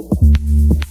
何?